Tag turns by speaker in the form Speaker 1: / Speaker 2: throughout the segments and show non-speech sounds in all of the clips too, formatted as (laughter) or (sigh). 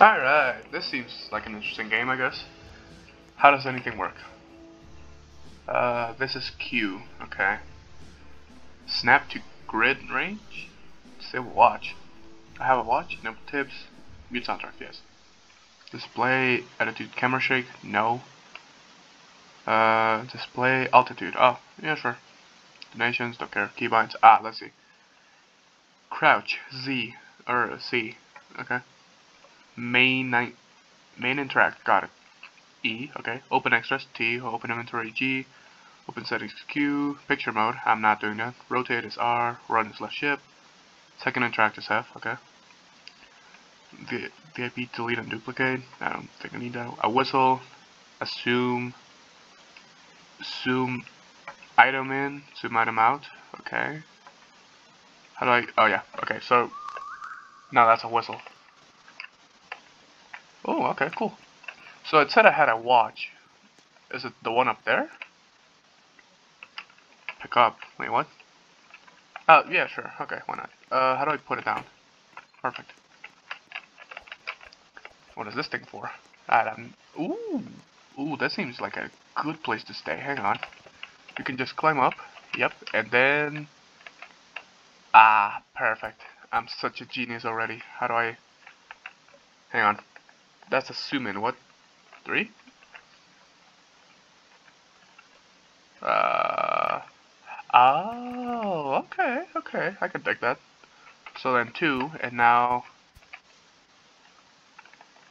Speaker 1: Alright, this seems like an interesting game, I guess. How does anything work? Uh, this is Q, okay. Snap to grid range? Disable watch. I have a watch, no tips. Mute soundtrack, yes. Display attitude camera shake, no. Uh, display altitude, oh, yeah, sure. Donations, don't care. Keybinds, ah, let's see. Crouch, Z, or C, okay. Main, main interact, got it. E, okay. Open extras, T, open inventory, G, open settings, Q, picture mode, I'm not doing that. Rotate is R, run is left shift. Second interact is F, okay. The VIP delete and duplicate, I don't think I need that. A whistle, assume, zoom item in, zoom item out, okay. How do I, oh yeah, okay, so, now that's a whistle. Oh, okay, cool. So it said I had a watch. Is it the one up there? Pick up. Wait, what? Oh, yeah, sure. Okay, why not? Uh, how do I put it down? Perfect. What is this thing for? I don't... Ooh! Ooh, that seems like a good place to stay. Hang on. You can just climb up. Yep, and then... Ah, perfect. I'm such a genius already. How do I... Hang on. That's assuming what? Three? Uh, oh, okay, okay, I can take that. So then two, and now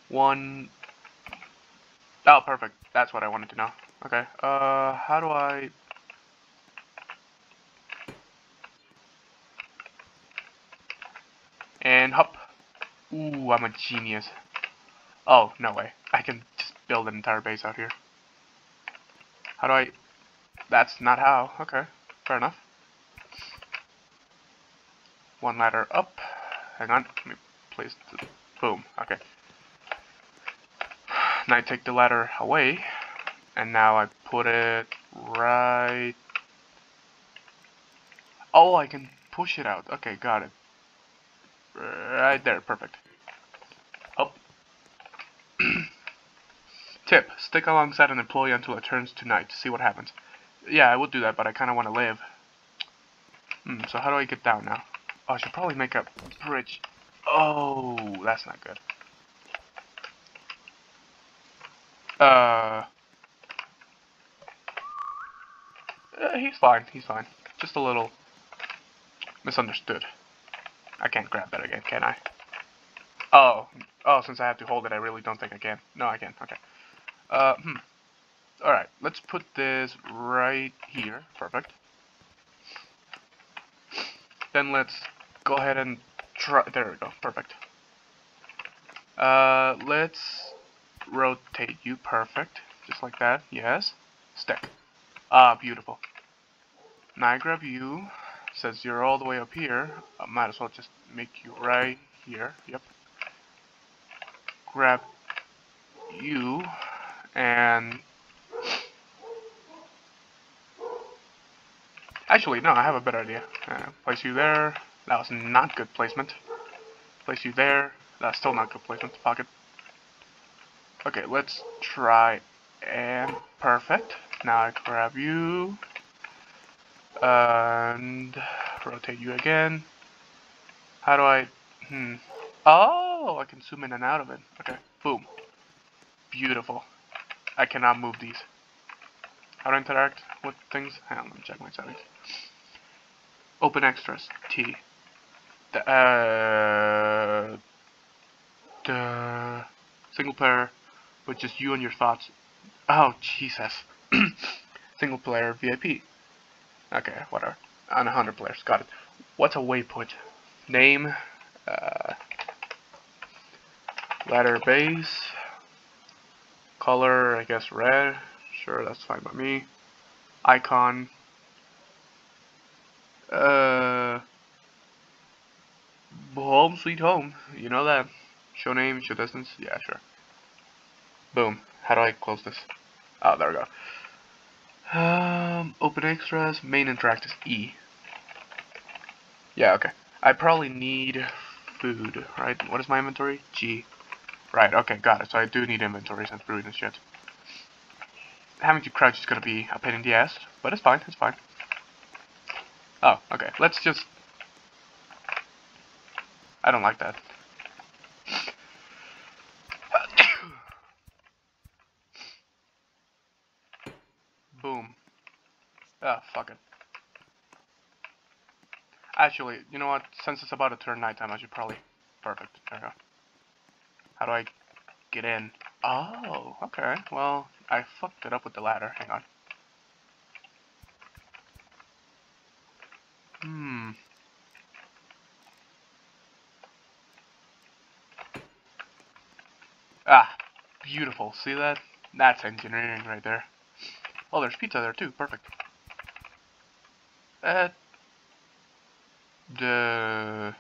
Speaker 1: one. Oh, perfect. That's what I wanted to know. Okay. Uh, how do I? And hop. Ooh, I'm a genius. Oh, no way. I can just build an entire base out here. How do I... That's not how. Okay, fair enough. One ladder up. Hang on, let me place the... Boom, okay. Now I take the ladder away, and now I put it right... Oh, I can push it out. Okay, got it. Right there, perfect. Tip, stick alongside an employee until it turns to night to see what happens. Yeah, I would do that, but I kind of want to live. Hmm, so how do I get down now? Oh, I should probably make a bridge. Oh, that's not good. Uh, uh, he's fine, he's fine. Just a little misunderstood. I can't grab that again, can I? Oh, oh, since I have to hold it, I really don't think I can. No, I can, okay. Uh, hmm. Alright, let's put this right here. Perfect. Then let's go ahead and try. There we go. Perfect. Uh, let's rotate you. Perfect. Just like that. Yes. Stick. Ah, beautiful. Now I grab you. Says you're all the way up here. I might as well just make you right here. Yep. Grab you and actually no I have a better idea. Uh, place you there that was not good placement. Place you there that's still not good placement. Pocket. Okay let's try and perfect. Now I grab you. And rotate you again. How do I hmm. Oh I can zoom in and out of it. Okay boom. Beautiful I cannot move these. How to interact with things? Hang on, let me check my settings. Open extras, T. The, uh, the single player with just you and your thoughts. Oh, Jesus. (clears throat) single player VIP. Okay, whatever. On 100 players, got it. What's a waypoint? Name, uh, ladder base, Color, I guess red. Sure, that's fine by me. Icon. Uh, home sweet home. You know that. Show name, show distance. Yeah, sure. Boom. How do I close this? Oh, there we go. Um, open extras. Main interact is E. Yeah, okay. I probably need food, right? What is my inventory? G. Right, okay, got it. So I do need inventories and food and shit. Having to crouch is gonna be a pain in the ass, but it's fine, it's fine. Oh, okay, let's just... I don't like that. (coughs) Boom. Ah, fuck it. Actually, you know what? Since it's about to turn nighttime, I should probably... Perfect. There we go. How do I get in? Oh, okay. Well, I fucked it up with the ladder. Hang on. Hmm. Ah, beautiful. See that? That's engineering right there. Oh, there's pizza there too. Perfect. Uh, the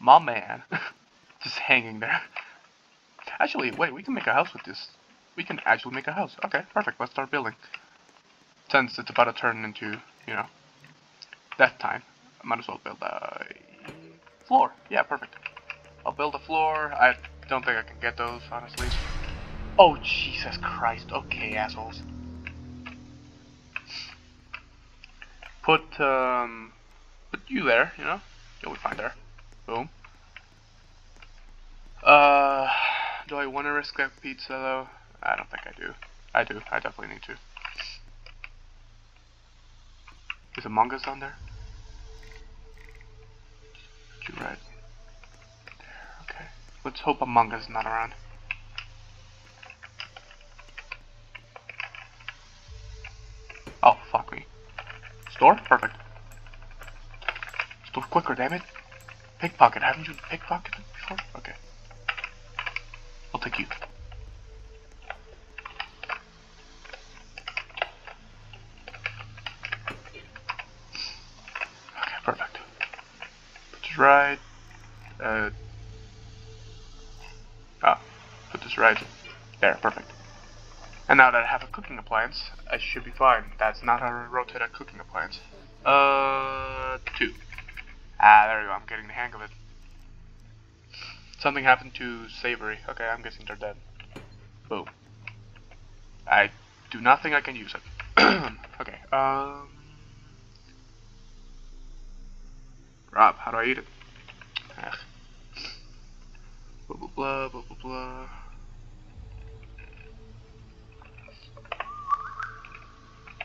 Speaker 1: my man (laughs) just hanging there. Actually, wait, we can make a house with this. We can actually make a house. Okay, perfect. Let's start building. Since it's about to turn into, you know, that time, I might as well build a floor. Yeah, perfect. I'll build a floor. I don't think I can get those, honestly. Oh, Jesus Christ. Okay, assholes. Put, um, put you there, you know? You'll be fine there. Boom. Uh, do I want to risk that pizza, though? I don't think I do. I do. I definitely need to. Is Among Us on there? You right. Okay. Let's hope Among Us is not around. Oh, fuck me. Store? Perfect. Store quicker, damn it. Pickpocket, haven't you pickpocketed before? Okay. I'll take you. Okay, perfect. Put this right. Uh. Ah, put this right. There, perfect. And now that I have a cooking appliance, I should be fine. That's not how to rotate a cooking appliance. Uh, two. Ah, there we go. I'm getting the hang of it. Something happened to Savory. Okay, I'm guessing they're dead. Boom. I do not think I can use it. (clears throat) okay, um... Rob, how do I eat it? Ugh. Blah blah blah blah blah blah.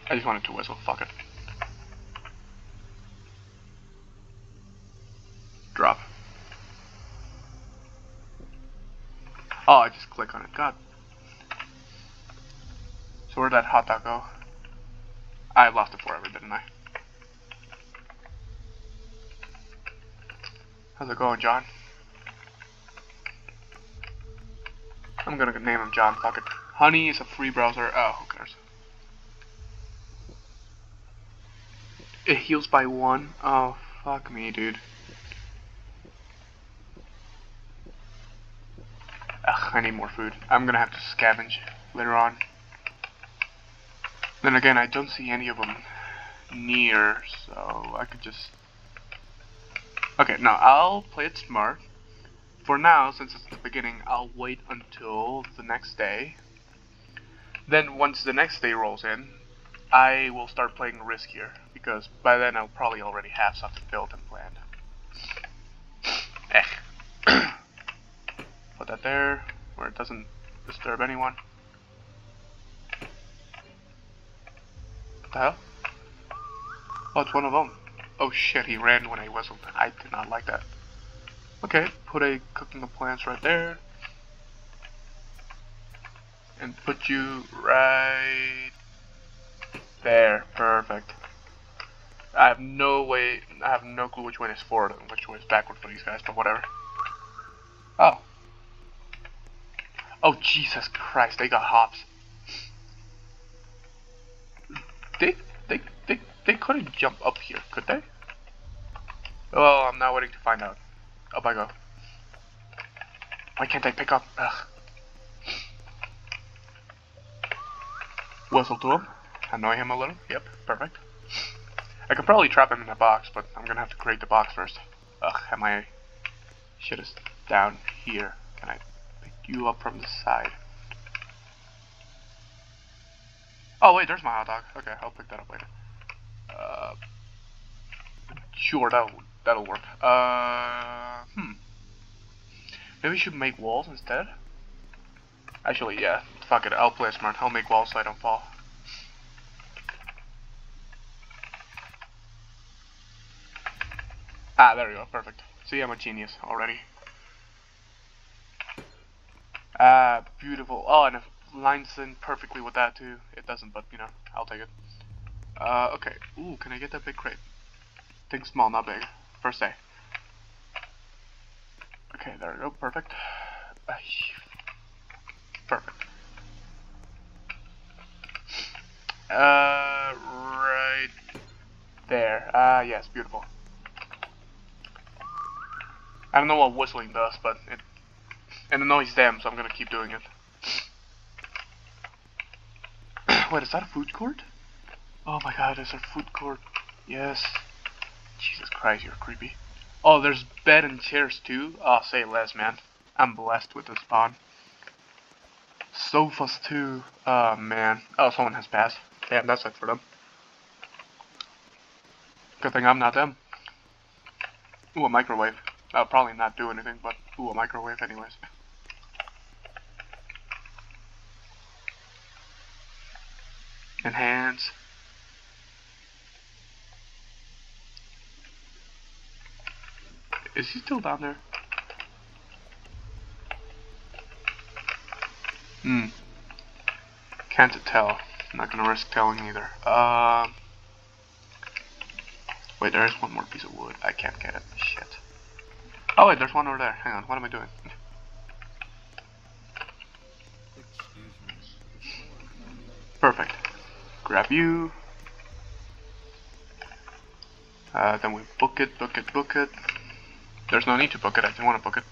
Speaker 1: I just wanted to whistle, fuck it. Drop. Oh, I just click on it. God. So where'd that hot dog go? I lost it forever, didn't I? How's it going, John? I'm gonna name him John, fuck it. Honey is a free browser. Oh, who cares? It heals by one. Oh, fuck me, dude. Ugh, I need more food. I'm gonna have to scavenge later on. Then again, I don't see any of them near, so I could just... Okay, now I'll play it smart. For now, since it's the beginning, I'll wait until the next day. Then once the next day rolls in, I will start playing riskier, because by then I'll probably already have something built and planned. (coughs) Eh. (coughs) Put that there, where it doesn't disturb anyone. What the hell? Oh, it's one of them. Oh shit, he ran when I whistled. I did not like that. Okay, put a cooking appliance right there. And put you right there, perfect. I have no way, I have no clue which way is forward and which way is backward for these guys, but whatever. Oh. Oh, Jesus Christ, they got hops. They, they, they, they couldn't jump up here, could they? Oh, I'm now waiting to find out. Up I go. Why can't I pick up? Ugh. Whistle to him. Annoy him a little. Yep, perfect. I could probably trap him in a box, but I'm gonna have to create the box first. Ugh, am I Shit is down here. Can I you up from the side? Oh wait, there's my hot dog. Okay, I'll pick that up later. Uh, sure, that'll that'll work. Uh, hmm. Maybe we should make walls instead. Actually, yeah. Fuck it. I'll play smart. I'll make walls so I don't fall. Ah, there we go. Perfect. See, I'm a genius already. Ah, beautiful. Oh, and it lines in perfectly with that too. It doesn't, but you know, I'll take it. Uh, okay. Ooh, can I get that big crate? Think small, not big. First day. Okay, there we go. Perfect. Perfect. Uh, right there. Ah, uh, yes, beautiful. I don't know what whistling does, but it and annoys them, so I'm gonna keep doing it. (clears throat) Wait, is that a food court? Oh my god, there's a food court. Yes. Jesus Christ, you're creepy. Oh, there's bed and chairs too? Oh, say less, man. I'm blessed with this spawn. Sofas too. Oh, man. Oh, someone has passed. Damn, that's it for them. Good thing I'm not them. Ooh, a microwave. That'll probably not do anything, but ooh, a microwave anyways. (laughs) Enhance. Is he still down there? Hmm. Can't tell. I'm not gonna risk telling either. Um. Uh, wait, there is one more piece of wood. I can't get it. Shit. Oh wait, there's one over there. Hang on. What am I doing? Perfect. Grab you. Uh, then we book it, book it, book it. There's no need to book it, I didn't want to book it.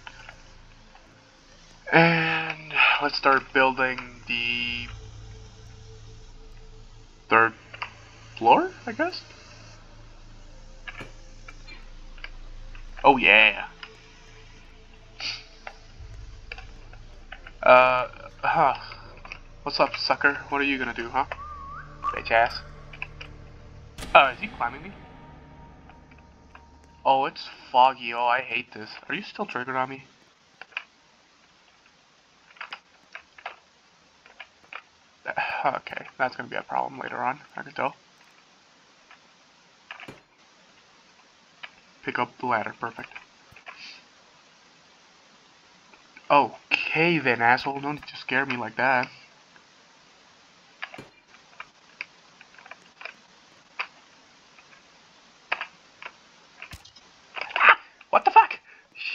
Speaker 1: And let's start building the third floor, I guess? Oh yeah. Uh, huh. What's up, sucker? What are you gonna do, huh? Bitch ass. Uh, is he climbing me? Oh, it's foggy. Oh, I hate this. Are you still triggered on me? (sighs) Okay, that's gonna be a problem later on, I can tell. Pick up the ladder, perfect. Okay then, asshole, don't scare me like that.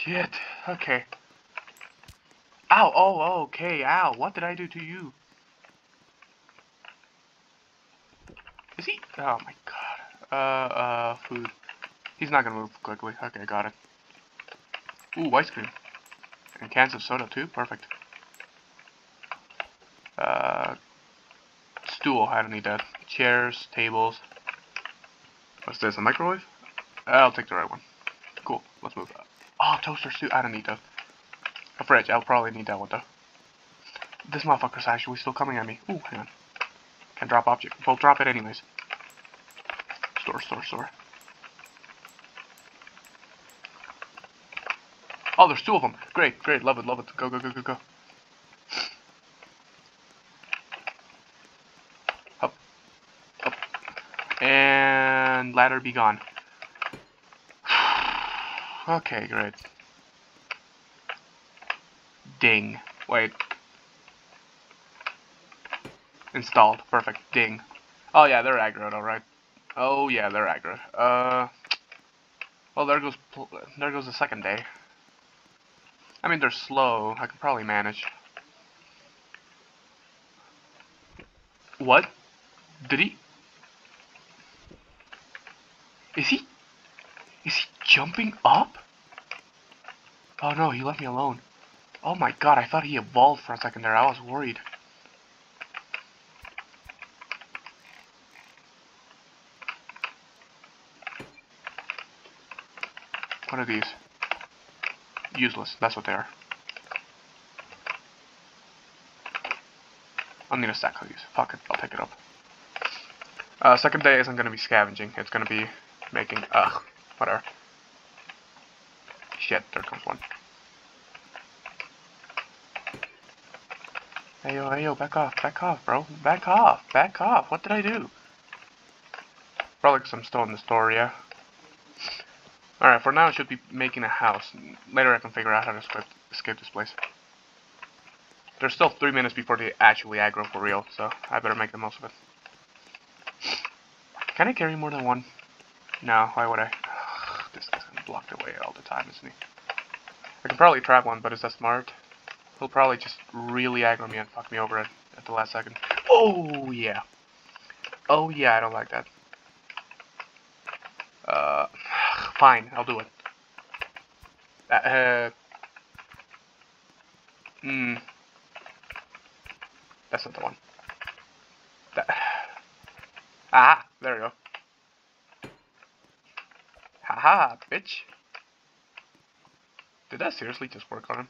Speaker 1: Shit. Okay. Ow, oh, okay, ow. What did I do to you? Is he? Oh my god. Uh, uh, food. He's not gonna move quickly. Okay, got it. Ooh, ice cream. And cans of soda too? Perfect. Uh, stool, I don't need that. Chairs, tables. What's this, a microwave? I'll take the right one. Cool, let's move. Oh, toaster suit. I don't need that. A fridge. I'll probably need that one though. This motherfucker's actually still coming at me. Ooh, hang on. Can drop object. Well, drop it anyways. Store, store, store. Oh, there's two of them. Great, great. Love it, love it. Go, go, go, go, go. Up. Up. And ladder be gone. Okay, great. Ding. Wait. Installed. Perfect. Ding. Oh yeah, they're aggro alright. Oh yeah, they're aggro. Uh, well there goes there goes the second day. I mean they're slow. I can probably manage. What? Did he is he jumping up? Oh no, he left me alone. Oh my god, I thought he evolved for a second there. I was worried. What are these? Useless, that's what they are. I'll need a stack these. Fuck it, I'll pick it up. Uh, second day isn't gonna be scavenging, it's gonna be making, ugh, whatever. Shit, there comes one. Hey yo, hey yo, back off, back off, bro. Back off, back off. What did I do? Probably because I'm still in the store, yeah. Alright, for now I should be making a house. Later I can figure out how to escape, escape this place. There's still three minutes before they actually aggro for real, so I better make the most of it. Can I carry more than one? No, why would I? This guy's gonna block the way all the time, isn't he? I can probably trap one, but is that smart? He'll probably just really aggro me and fuck me over at, at the last second. Oh, yeah. Oh, yeah, I don't like that. Uh, (sighs) fine, I'll do it. Uh, hmm. That's not the one. That. (sighs) Ah, there we go. Haha, bitch. Did that seriously just work on him?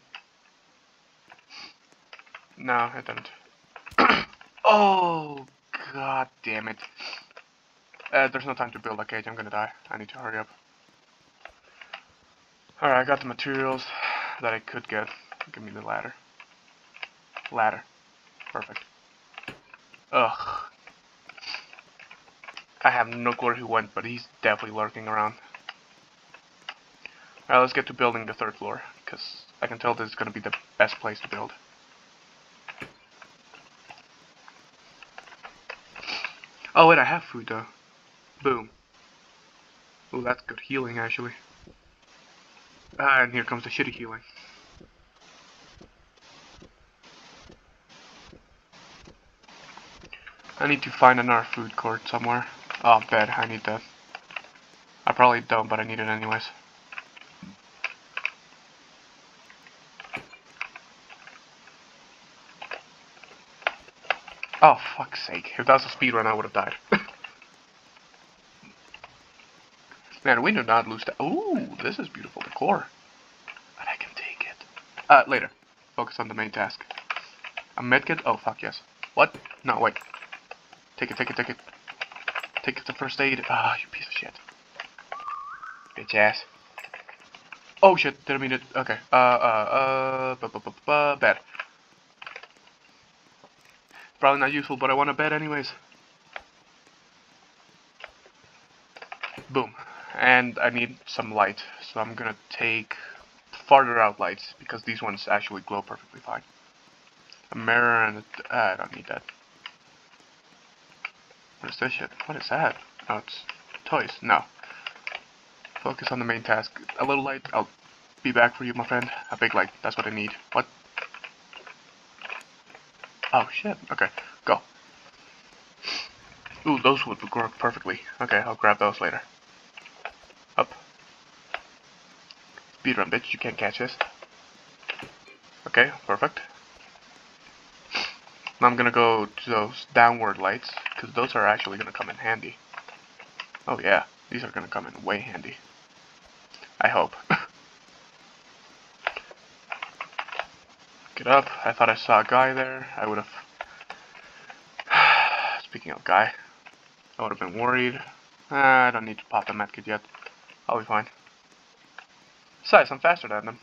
Speaker 1: No, it didn't. (coughs) oh, god damn it. Uh, there's no time to build a cage, I'm gonna die. I need to hurry up. Alright, I got the materials that I could get. Give me the ladder. Ladder. Perfect. Ugh. I have no clue who went, but he's definitely lurking around. Alright, let's get to building the third floor, because I can tell this is going to be the best place to build. Oh wait, I have food though. Boom. Oh, that's good healing actually. Ah, and here comes the shitty healing. I need to find another food court somewhere. Oh, bed, I need that. I probably don't, but I need it anyways. Oh, fuck's sake. If that was a speedrun, I would have died. (laughs) Man, we do not lose that. Ooh, this is beautiful decor. But I can take it. Uh, later. Focus on the main task. A medkit? Oh, fuck yes. What? No, wait. Take it, take it, take it. Take it to first aid. Ah, oh, you piece of shit. Bitch ass. Oh shit, didn't mean it. Okay. Uh, uh, uh, bad. Probably not useful, but I want a bed anyways. Boom. And I need some light, so I'm gonna take farther out lights, because these ones actually glow perfectly fine. A mirror and a, uh, I don't need that. What is this shit? What is that? Oh, it's toys. No. Focus on the main task. A little light, I'll be back for you, my friend. A big light, that's what I need. What? Oh shit, okay, go. Ooh, those would work perfectly. Okay, I'll grab those later. Up. Speedrun, bitch, you can't catch this. Okay, perfect. Now I'm gonna go to those downward lights, because those are actually gonna come in handy. Oh yeah, these are gonna come in way handy. I hope. Get up. I thought I saw a guy there. I would have... (sighs) Speaking of guy, I would have been worried. Uh, I don't need to pop the medkit yet. I'll be fine. Besides, I'm faster than them.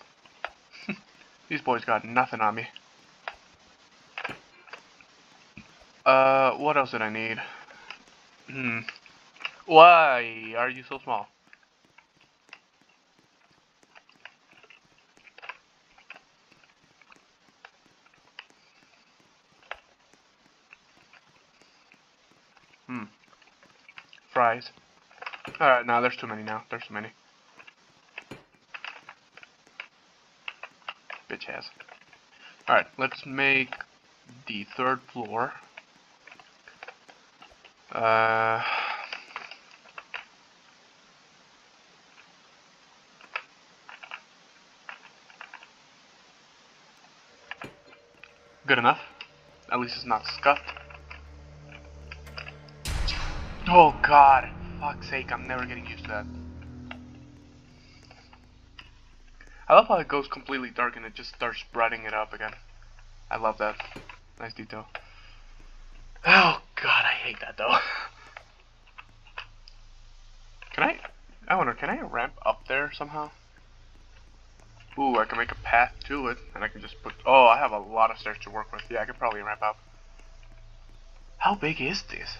Speaker 1: (laughs) These boys got nothing on me. Uh, what else did I need? Hmm. Why are you so small? Fries. Alright, now there's too many now. There's too many. Bitch has. Alright, let's make the third floor. Uh... Good enough. At least it's not scuffed. Oh god, fuck's sake, I'm never getting used to that. I love how it goes completely dark and it just starts spreading it up again. I love that. Nice detail. Oh god, I hate that though. Can I, I wonder, can I ramp up there somehow? Ooh, I can make a path to it, and I can just put, oh, I have a lot of stairs to work with. Yeah, I can probably ramp up. How big is this?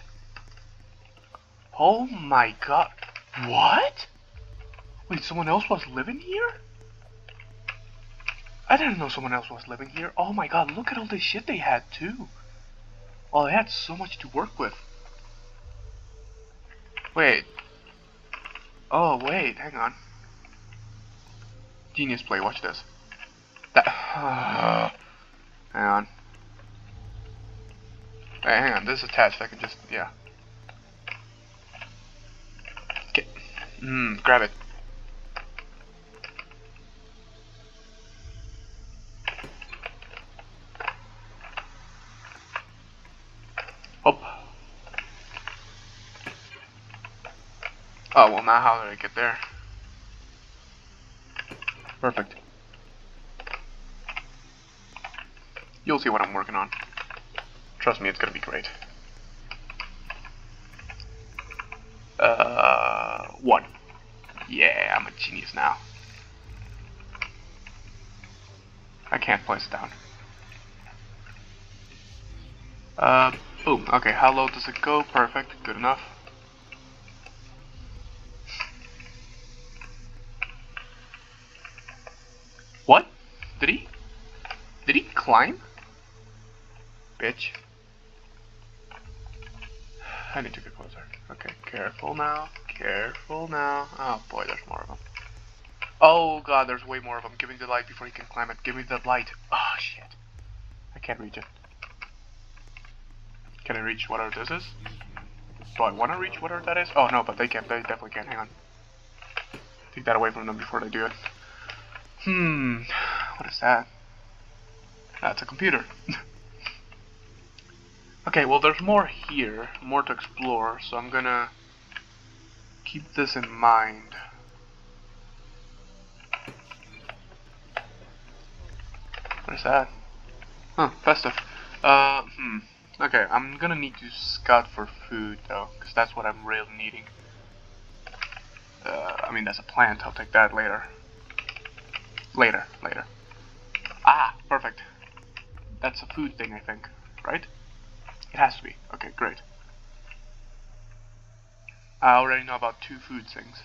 Speaker 1: Oh my god. What? Wait, someone else was living here? I didn't know someone else was living here. Oh my god, look at all this shit they had too. Oh, they had so much to work with. Wait. Oh, wait, hang on. Genius play, watch this. That. Uh, (sighs) hang on. Hey, hang on, this is attached, I can just, yeah. Mmm, grab it. Up. Oh, well now how did I get there? Perfect. You'll see what I'm working on. Trust me, it's gonna be great. Uh, one. Yeah, I'm a genius now. I can't place it down. Uh, boom. Okay, how low does it go? Perfect. Good enough. What? Did he? Did he climb? Bitch. I need to get closer. Okay, careful now. Careful now. Oh boy, there's more of them. Oh god, there's way more of them. Give me the light before you can climb it. Give me the light. Oh shit. I can't reach it. Can I reach whatever this is? Do I want to reach whatever that is? Oh no, but they can't. They definitely can't. Hang on. Take that away from them before they do it. Hmm. What is that? That's a computer. (laughs) okay, well there's more here. More to explore, so I'm gonna keep this in mind. What is that? Huh, festive. Uh, hmm. Okay, I'm gonna need to scout for food though, because that's what I'm really needing. Uh, I mean, that's a plant, I'll take that later. Later, later. Ah, perfect. That's a food thing, I think, right? It has to be. Okay, great. I already know about two food things,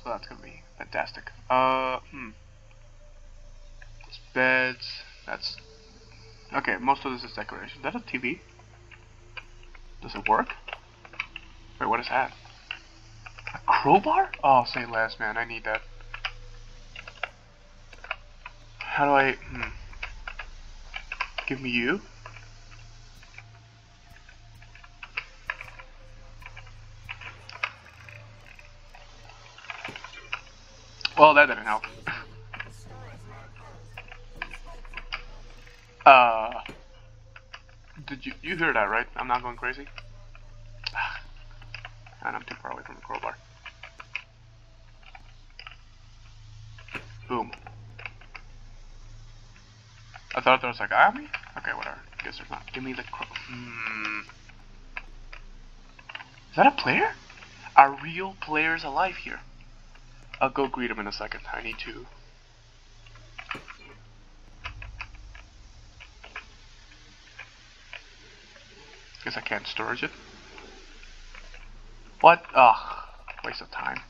Speaker 1: so that's gonna be fantastic. Uh, hmm. beds, that's... Okay, most of this is decoration. Is that a TV? Does it work? Wait, what is that? A crowbar? Oh, say less, man. I need that. How do I... Hmm. Give me you? Well, that didn't help. uh... Did you you hear that right? I'm not going crazy. (sighs) and I'm too far away from the crowbar. Boom. I thought there was like army. Okay, whatever. Guess there's not. Give me the crow. Hmm. Is that a player? Are real players alive here? I'll go greet him in a second. I need to Guess I can't storage it. What? Ugh. Waste of time.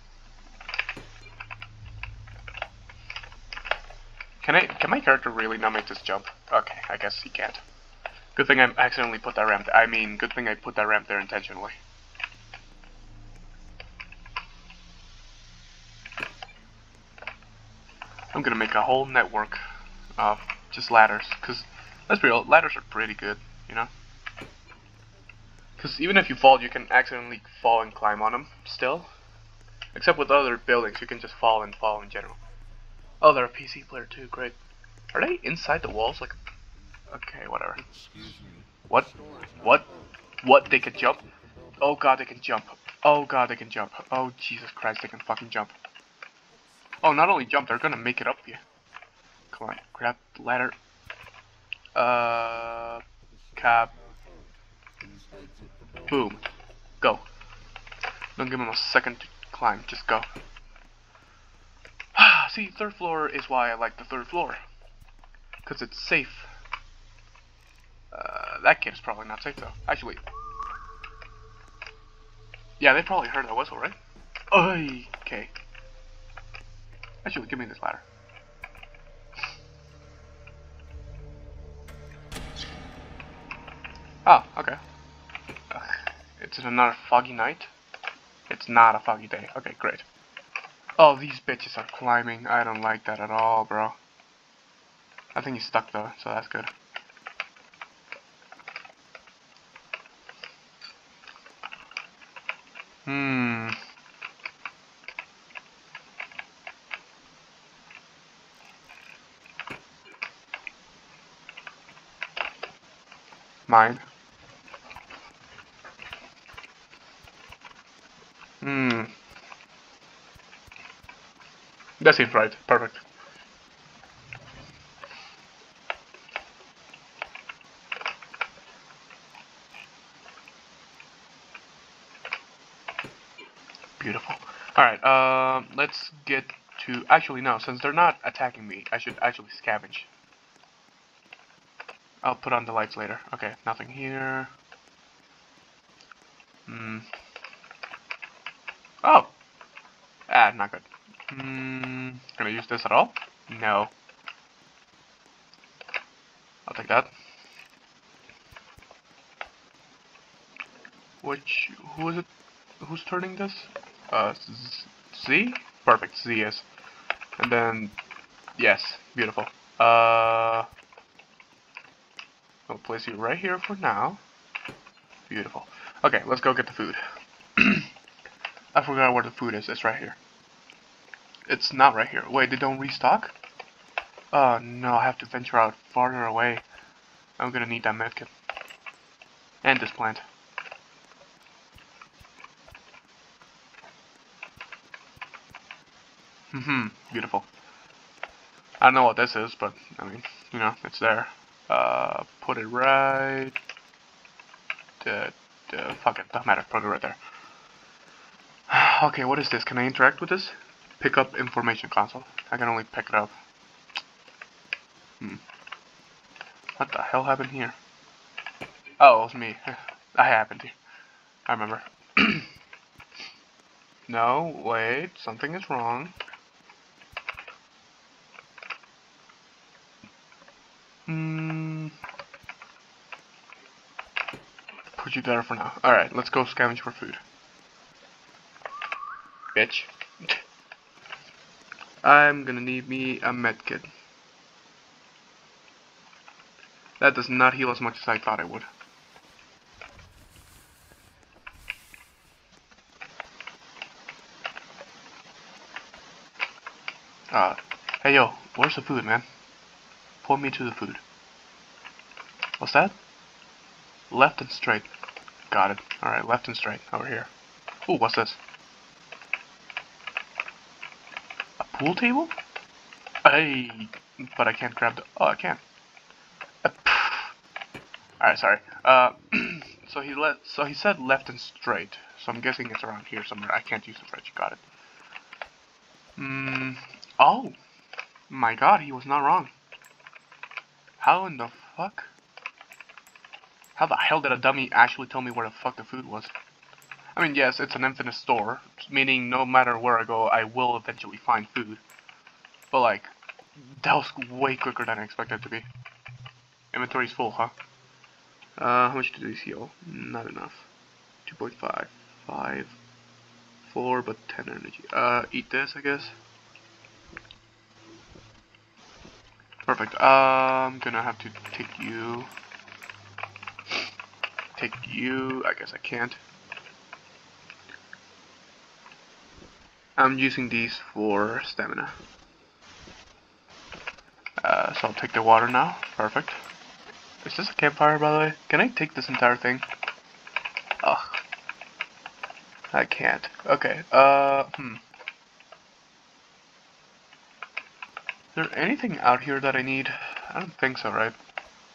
Speaker 1: Can I? Can my character really not make this jump? Okay, I guess he can't. Good thing I accidentally put that ramp. I mean, good thing I put that ramp there intentionally. I'm gonna make a whole network of just ladders, cause let's be real, ladders are pretty good, you know. Because even if you fall, you can accidentally fall and climb on them still. Except with other buildings, you can just fall and fall in general. Oh, they're a PC player too, great. Are they inside the walls? Like, okay, whatever. What? What? What? They can jump? Oh god, they can jump. Oh god, they can jump. Oh Jesus Christ, they can fucking jump. Oh, not only jump, they're gonna make it up you. Come on, grab the ladder. Uh, cap. Boom. Go. Don't give him a second to climb, just go. (sighs) See, third floor is why I like the third floor. Because it's safe. Uh, that kid is probably not safe though. Actually, wait. Yeah, they probably heard that whistle, right? Okay. Actually, give me this ladder. Oh, okay. It's another foggy night. It's not a foggy day. Okay, great. Oh, these bitches are climbing. I don't like that at all, bro. I think he's stuck though, so that's good. Hmm. Mine. Hmm. That seems right. Perfect. Beautiful. Alright, um, let's get to... Actually, no, since they're not attacking me, I should actually scavenge. I'll put on the lights later. Okay, nothing here. Hmm. Oh! Ah, not good. Hmm. Can I use this at all? No. I'll take that. Which, who is it? Who's turning this? Uh, Z? Perfect, Z is. And then, yes, beautiful. Uh, place you right here for now. Beautiful. Okay, let's go get the food. (clears throat) I forgot where the food is. It's right here. It's not right here. Wait, they don't restock? Oh no, I have to venture out farther away. I'm gonna need that medkit. And this plant. Mm-hmm, beautiful. I don't know what this is, but, I mean, you know, it's there. Uh, put it right... The, the, fuck it, doesn't matter, put it right there. (sighs) okay, what is this? Can I interact with this? Pick up information console. I can only pick it up. Hmm. What the hell happened here? Oh, it was me. (laughs) I happened to. I remember. (clears throat) no, wait, something is wrong. Hmm. Put you there for now. Alright, let's go scavenge for food. Bitch. (laughs) I'm gonna need me a medkit. That does not heal as much as I thought it would. Uh, hey yo, where's the food, man? Point me to the food. What's that? Left and straight. Got it. Alright, left and straight. Over here. Ooh, what's this? A pool table? Hey, but I can't grab the... Oh, I can. Uh, Alright, sorry. Uh, (clears throat) so he let. So he said left and straight. So I'm guessing it's around here somewhere. I can't use the fridge. Got it. Hmm. Oh, my God, he was not wrong. How in the fuck? How the hell did a dummy actually tell me where the fuck the food was? I mean, yes, it's an infinite store, meaning no matter where I go, I will eventually find food. But like, that was way quicker than I expected it to be. Inventory's full, huh? Uh, how much did we heal? Not enough. 2.5. 5. 4, but 10 energy. Uh, eat this, I guess. Perfect. Uh, I'm gonna have to take you. Take you. I guess I can't. I'm using these for stamina. Uh, so I'll take the water now. Perfect. Is this a campfire, by the way? Can I take this entire thing? Ugh. I can't. Okay. Uh, hmm. Is there anything out here that I need? I don't think so, right?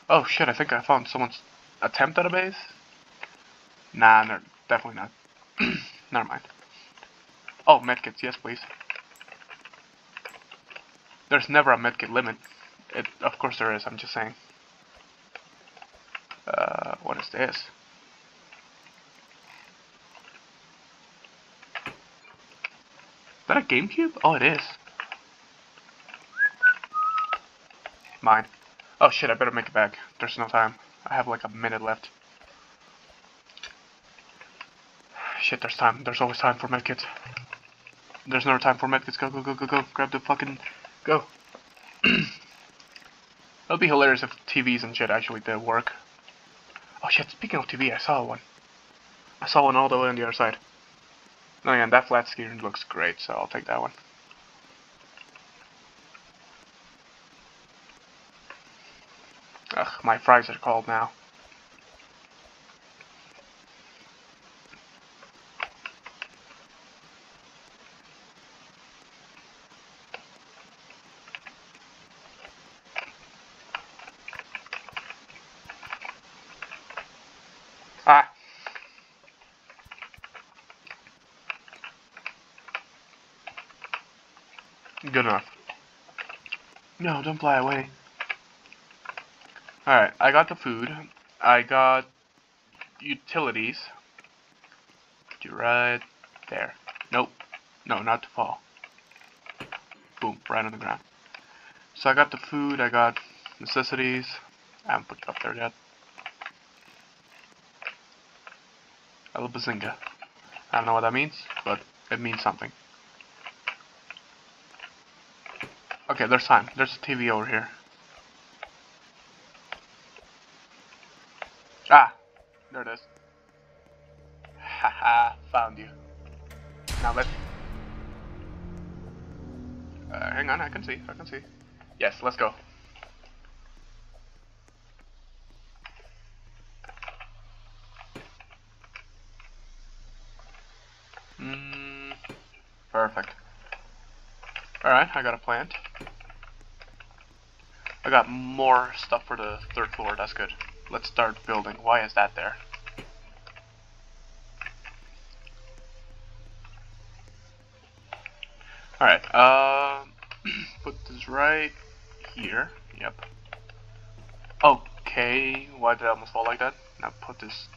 Speaker 1: Oh shit, I think I found someone's attempt at a base. Nah, no, definitely not. (clears throat) Never mind. Oh, medkits, yes please. There's never a medkit limit. It, of course there is, I'm just saying. Uh, what is this? Is that a GameCube? Oh, it is. Mine. Oh shit, I better make it back. There's no time. I have like a minute left. Shit, there's time. There's always time for medkits. There's no time for medkits. Go, go, go, go, go. Grab the fucking... Go. (clears throat) It would be hilarious if TVs and shit actually did work. Oh shit, speaking of TV, I saw one. I saw one all the way on the other side. Oh yeah, and that flat screen looks great, so I'll take that one. Ugh, my fries are cold now. Ah. Good enough. No, don't fly away. Alright, I got the food. I got utilities. Do right there. Nope. No, not to fall. Boom, right on the ground. So I got the food, I got necessities. I haven't put it up there yet. El Bazinga. I don't know what that means, but it means something. Okay, there's time. There's a TV over here. Ah, there it is. Haha, found you. Now let's... Uh, hang on, I can see, I can see. Yes, let's go. Mm, perfect. Alright, I got a plant. I got more stuff for the third floor, that's good. Let's start building. Why is that there? Alright, uh, (clears throat) put this right here. Yep. Okay, why did I almost fall like that? Now put this,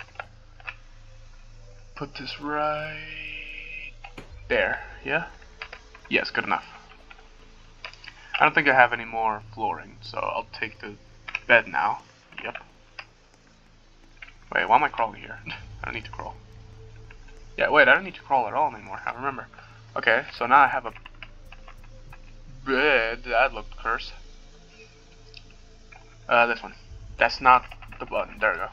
Speaker 1: put this right there, yeah? Yes, good enough. I don't think I have any more flooring, so I'll take the bed now. Why am I crawling here? (laughs) I don't need to crawl. Yeah, wait, I don't need to crawl at all anymore. I remember. Okay, so now I have a bed. That looked cursed. Uh, this one. That's not the button. There we go.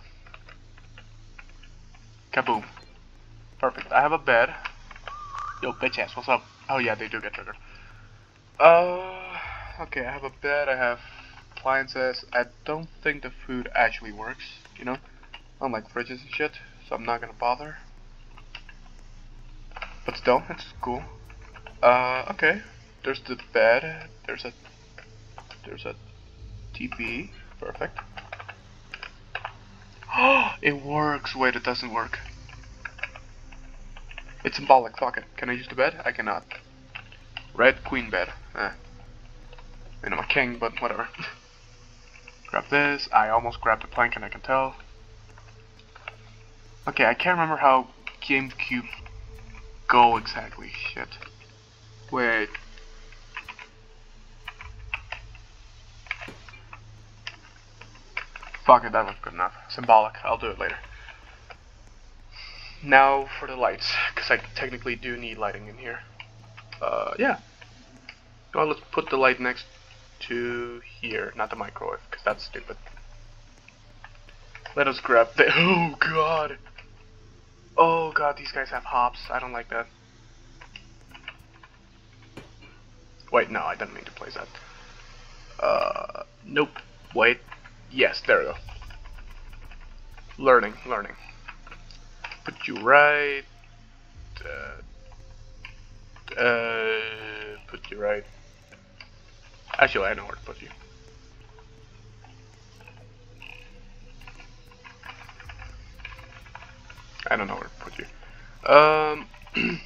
Speaker 1: Kaboom. Perfect. I have a bed. Yo, bitch ass, what's up? Oh yeah, they do get triggered. Uh, okay, I have a bed, I have appliances. I don't think the food actually works, you know? Unlike fridges and shit, so I'm not gonna bother. But still, it's cool. Uh, okay. There's the bed. There's a there's a TV. Perfect. Oh, (gasps) it works. Wait, it doesn't work. It's symbolic. Fuck it. Can I use the bed? I cannot. Red queen bed. Eh. I know I'm a king, but whatever. (laughs) Grab this. I almost grabbed the plank and I can tell. Okay, I can't remember how GameCube go exactly. Shit. Wait. Fuck it, that looks good enough. Symbolic. I'll do it later. Now for the lights, because I technically do need lighting in here. Uh, yeah. Well, let's put the light next to here, not the microwave, because that's stupid. Let us grab the- (laughs) Oh god! Oh god, these guys have hops. I don't like that. Wait, no, I didn't mean to place that. Uh, nope. Wait. Yes, there we go. Learning, learning. Put you right. Uh, uh, put you right Actually, I know where to put you. I don't know where to put you. Um, (clears throat)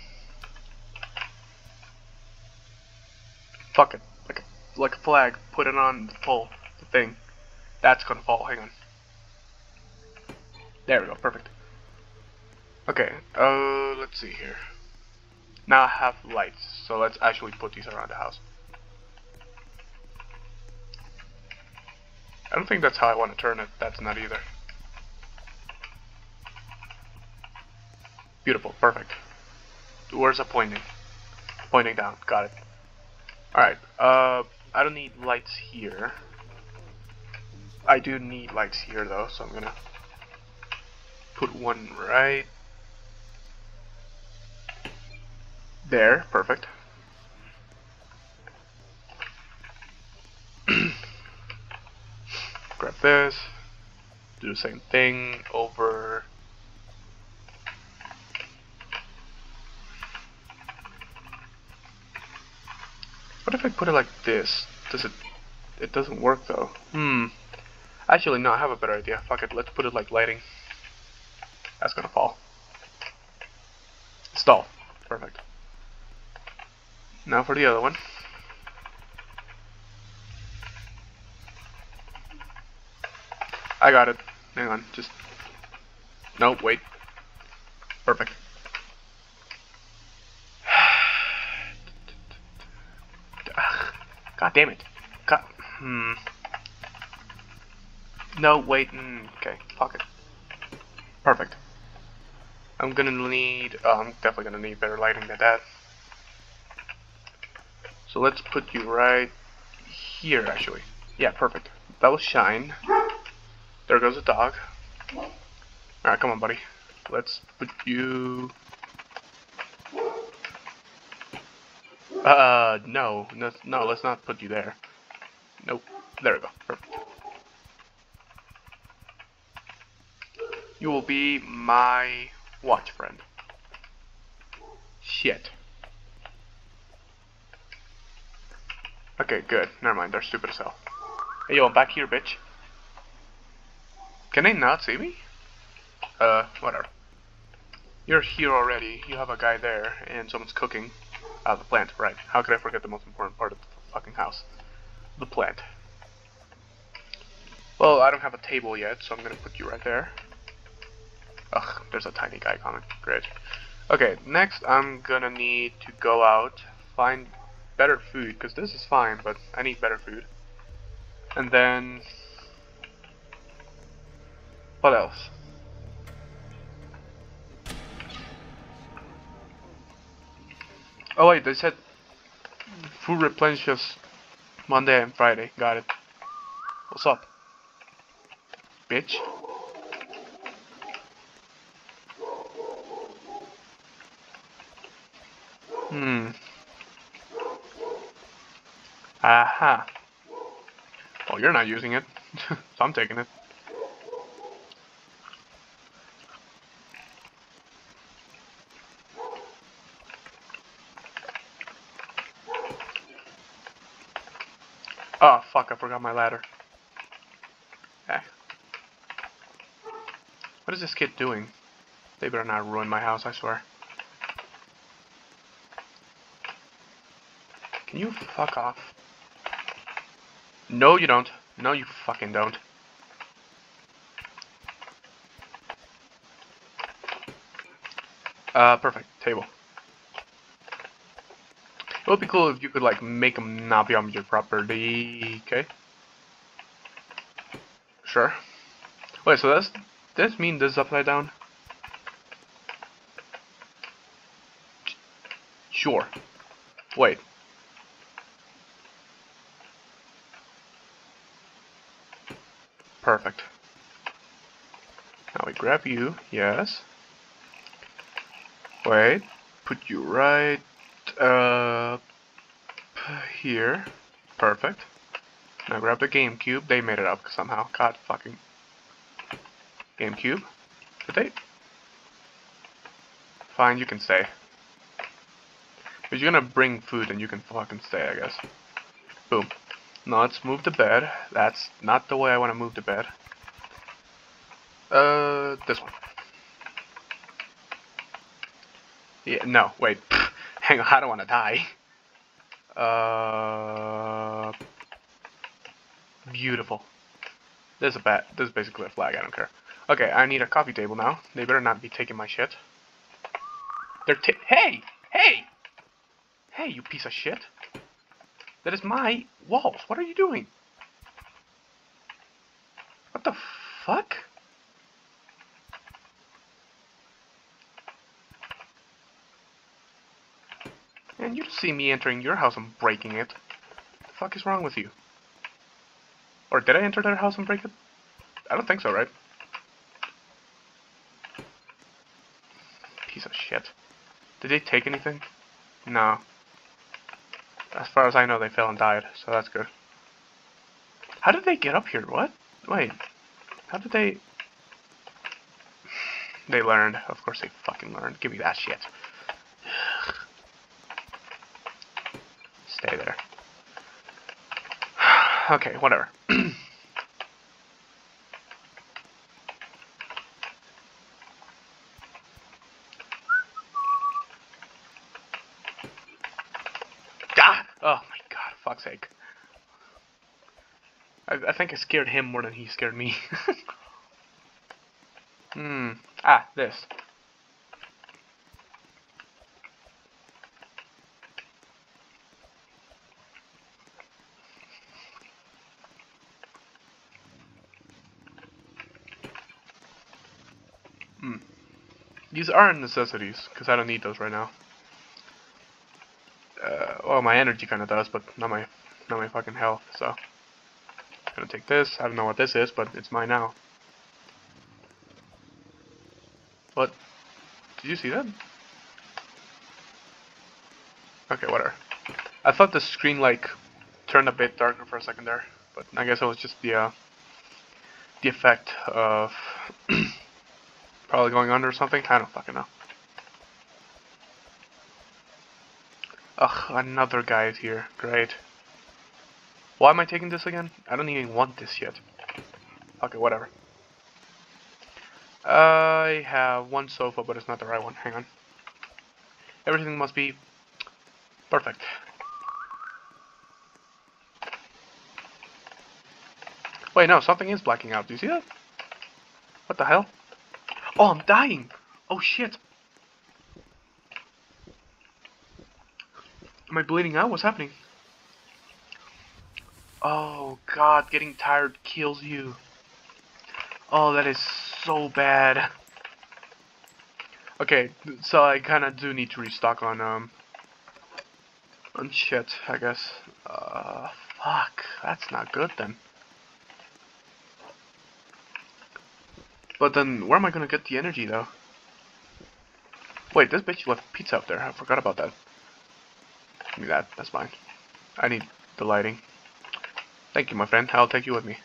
Speaker 1: fuck it, like a like a flag. Put it on the pole, the thing. That's gonna fall. Hang on. There we go. Perfect. Okay. Uh, let's see here. Now I have lights, so let's actually put these around the house. I don't think that's how I want to turn it. That's not either. Beautiful, perfect. Where's it pointing? Pointing down, got it. Alright, uh, I don't need lights here. I do need lights here though, so I'm gonna put one right there, perfect. (clears throat) Grab this, do the same thing over What if I put it like this? Does it... It doesn't work though. Hmm. Actually, no, I have a better idea. Fuck it, let's put it like lighting. That's gonna fall. Stall. Perfect. Now for the other one. I got it. Hang on, just... No, wait. Perfect. God damn it. God. Hmm. No, wait. Mm, okay, it. Perfect. I'm gonna need. Oh, I'm definitely gonna need better lighting than that. So let's put you right here, actually. Yeah, perfect. That will shine. There goes the dog. Alright, come on, buddy. Let's put you Uh, no, no, no, let's not put you there. Nope. There we go. Perfect. You will be my watch friend. Shit. Okay, good. Never mind, they're stupid as hell. Hey, yo, I'm back here, bitch. Can they not see me? Uh, whatever. You're here already. You have a guy there, and someone's cooking. Ah, the plant, right. How could I forget the most important part of the fucking house? The plant. Well, I don't have a table yet, so I'm gonna put you right there. Ugh, there's a tiny guy coming. Great. Okay, next I'm gonna need to go out, find better food, because this is fine, but I need better food. And then... What else? Oh wait, they said food replenishes Monday and Friday. Got it. What's up? Bitch. Hmm. Aha. Oh, you're not using it. (laughs) so I'm taking it. Oh, forgot my ladder. Okay. What is this kid doing? They better not ruin my house, I swear. Can you fuck off? No, you don't. No, you fucking don't. Uh, perfect. Table. It would be cool if you could like make them not be on your property. Okay. Sure. Wait, so does this mean this is upside down? Sure. Wait. Perfect. Now we grab you, yes. Wait, put you right uh, here. Perfect. Now grab the GameCube. They made it up somehow. God fucking. GameCube? Did they? Fine, you can stay. If you're gonna bring food, then you can fucking stay, I guess. Boom. No, let's move the bed. That's not the way I want to move the bed. Uh, this one. Yeah, no, wait. (laughs) Hang on, I don't want to die. Uh, beautiful. This is a bat. This is basically a flag. I don't care. Okay, I need a coffee table now. They better not be taking my shit. They're ta- Hey! Hey! Hey, you piece of shit! That is my walls. What are you doing? What the fuck? And you see me entering your house and breaking it. What the fuck is wrong with you? Or did I enter their house and break it? I don't think so, right? Piece of shit. Did they take anything? No. As far as I know, they fell and died, so that's good. How did they get up here? What? Wait. How did they... They learned. Of course they fucking learned. Give me that shit. (sighs) Stay there. (sighs) okay, whatever. ah! Oh my god, fuck's sake. I, think I scared him more than he scared me. (laughs) hmm. Ah, this. Hmm. These aren't necessities, because I don't need those right now. Uh, well, my energy kind of does, but not my, not my fucking health, so. Gonna take this, I don't know what this is, but it's mine now. What? Did you see that? Okay, whatever. I thought the screen, like, turned a bit darker for a second there, but I guess it was just the, uh, the effect of (clears throat) probably going under or something. I don't fucking know. Ugh, another guy is here. Great. Why am I taking this again? I don't even want this yet. Okay, whatever. I have one sofa, but it's not the right one. Hang on. Everything must be perfect. Wait, no, something is blacking out. Do you see that? What the hell? Oh, I'm dying! Oh shit! Am I bleeding out? What's happening? Oh god, getting tired kills you. Oh, that is so bad. Okay, so I kind of do need to restock on, um, on shit, I guess. Uh, fuck, that's not good then. But then, where am I gonna get the energy, though? Wait, this bitch left pizza up there. I forgot about that. Give me that. That's fine. I need the lighting. Thank you, my friend. I'll take you with me.